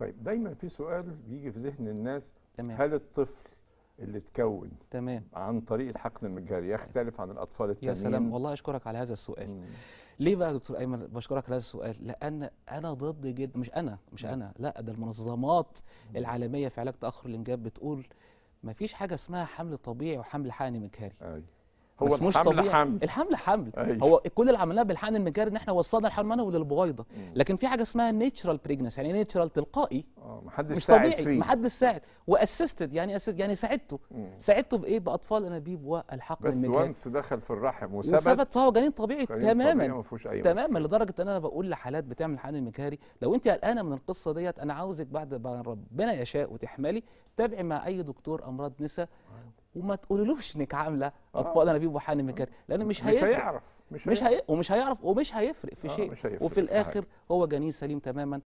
طيب دايما في سؤال بيجي في ذهن الناس تمام. هل الطفل اللي اتكون تمام. عن طريق الحقن المجهري يختلف عن الأطفال يا التانيين؟ سلام والله أشكرك على هذا السؤال. مم. ليه بقى يا دكتور أيمن بشكرك على هذا السؤال؟ لأن أنا ضد جدا مش أنا مش أنا لا ده المنظمات العالمية في علاج تأخر الإنجاب بتقول ما فيش حاجة اسمها حمل طبيعي وحمل حقن مجهري بس هو مش الحمل طبيعي. حمل الحمل حمل أيوة. هو كل اللي عملناه بالحقن المجهري ان إحنا وصلنا الحمل المنوي للبويضه. لكن في حاجة اسمها natural pregnancy يعني natural تلقائي محدش مش ساعد طبيعي. فيه. محدش ساعد. و assisted يعني assist يعني ساعدته. ساعدته بإيه؟ بأطفال انابيب والحقن بس و once دخل في الرحم وثبت وثبت فهو جنين طبيعي جنين طبيعي تماما. ما فيهوش أي تماما مشكلة. لدرجة إن أنا بقول لحالات بتعمل حقن المجهري لو أنت قلقانة من القصة ديت أنا عاوزك بعد ما ربنا يشاء وتحملي تابعي مع أي دكتور أمراض نساء وما تقولولوش إنك عاملة أطفال انابيب وحقن مجهري لأن مش مش هيفرق. هيعرف مش مش هي... ومش هيعرف ومش هيفرق في آه، شيء. مش هيفرق وفي في الآخر هو جنين سليم تماما.